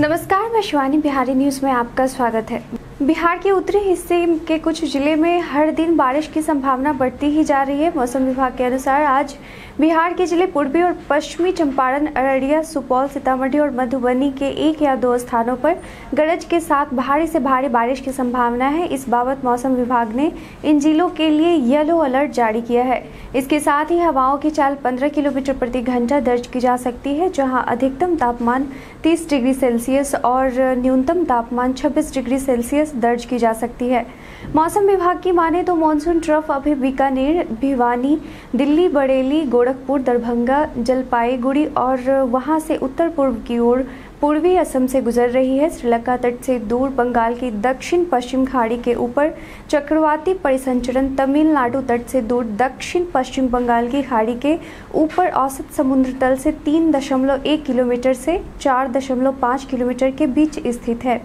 नमस्कार मैं शिवानी बिहारी न्यूज़ में आपका स्वागत है। बिहार के उत्तरी हिस्से के कुछ ज़िले में हर दिन बारिश की संभावना बढ़ती ही जा रही है। मौसम विभाग के अनुसार आज बिहार के ज़िले पूर्वी और पश्चिमी चंपारण, अररिया, सुपौल, सीतामढ़ी और मधुबनी के एक या दो स्थानों पर गरज के साथ भारी से भारी बारिश की संभावना है। इस बाबत मौसम विभाग ने इन जिलों के लिए येलो अलर्ट जारी किया है। इसके साथ ही हवाओं की चाल 15 किलोमीटर प्रति घंटा दर्ज की जा सकती है, जहाँ अधिकतम तापमान 30 डिग्री सेल्सियस और न्यूनतम तापमान 26 डिग्री सेल्सियस दर्ज की जा सकती है। मौसम विभाग की माने तो मानसून ट्रफ अभी बीकानेर, भिवानी, दिल्ली, बरेली, गोरखपुर, दरभंगा, जलपाईगुड़ी और वहाँ से उत्तर पूर्व की ओर पूर्वी असम से गुजर रही है। श्रीलंका तट से दूर बंगाल की दक्षिण पश्चिम खाड़ी के ऊपर चक्रवाती परिसंचरण तमिलनाडु तट से दूर दक्षिण पश्चिम बंगाल की खाड़ी के ऊपर औसत समुद्र तल से तीन दशमलव एक किलोमीटर से चार दशमलव पाँच किलोमीटर के बीच स्थित है।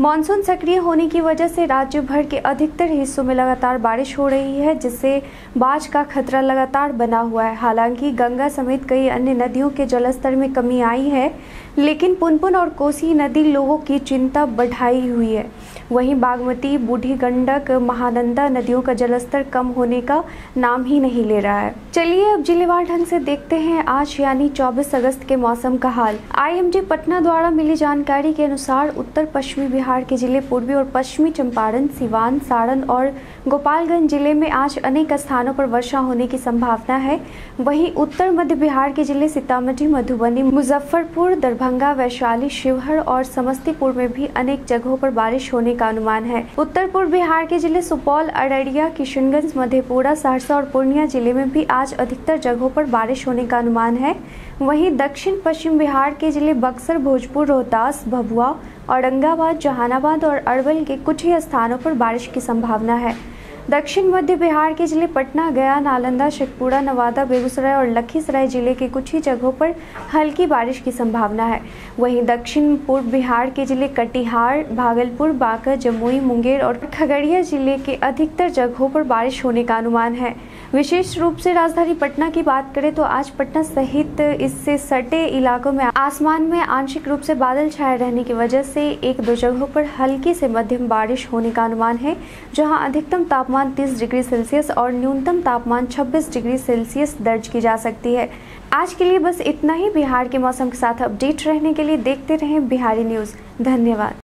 मानसून सक्रिय होने की वजह से राज्य भर के अधिकतर हिस्सों में लगातार बारिश हो रही है, जिससे बाढ़ का खतरा लगातार बना हुआ है। हालाँकि गंगा समेत कई अन्य नदियों के जलस्तर में कमी आई है, लेकिन पुनपुन और कोसी नदी लोगों की चिंता बढ़ाई हुई है। वहीं बागमती, बूढ़ी गंडक, महानंदा नदियों का जलस्तर कम होने का नाम ही नहीं ले रहा है। चलिए अब जिलेवार ढंग से देखते हैं आज, यानी 24 अगस्त के मौसम का हाल। आईएमडी पटना द्वारा मिली जानकारी के अनुसार उत्तर पश्चिमी बिहार के ज़िले पूर्वी और पश्चिमी चंपारण, सिवान, सारण और गोपालगंज ज़िले में आज अनेक स्थानों पर वर्षा होने की संभावना है। वहीं उत्तर मध्य बिहार के ज़िले सीतामढ़ी, मधुबनी, मुजफ्फरपुर, दरभंगा, वैशाली, शिवहर और समस्तीपुर में भी अनेक जगहों पर बारिश होने का अनुमान है। उत्तर पूर्व बिहार के ज़िले सुपौल, अररिया, किशनगंज, मधेपुरा, सहरसा और पूर्णिया ज़िले में भी आज अधिकतर जगहों पर बारिश होने का अनुमान है। वहीं दक्षिण पश्चिम बिहार के ज़िले बक्सर, भोजपुर, रोहतास, भभुआ औरंगाबाद जहानाबाद और अरवल के कुछ ही स्थानों पर बारिश की संभावना है। दक्षिण मध्य बिहार के ज़िले पटना गया, नालंदा, शेखपुरा, नवादा, बेगूसराय और लखीसराय ज़िले के कुछ ही जगहों पर हल्की बारिश की संभावना है। वहीं दक्षिण पूर्व बिहार के ज़िले कटिहार, भागलपुर, बांका, जमुई, मुंगेर और खगड़िया ज़िले के अधिकतर जगहों पर बारिश होने का अनुमान है। विशेष रूप से राजधानी पटना की बात करें तो आज पटना सहित इससे सटे इलाकों में आसमान में आंशिक रूप से बादल छाए रहने की वजह से एक दो जगहों पर हल्की से मध्यम बारिश होने का अनुमान है, जहाँ अधिकतम तापमान 30 डिग्री सेल्सियस और न्यूनतम तापमान 26 डिग्री सेल्सियस दर्ज की जा सकती है। आज के लिए बस इतना ही। बिहार के मौसम के साथ अपडेट रहने के लिए देखते रहें बिहारी न्यूज़। धन्यवाद।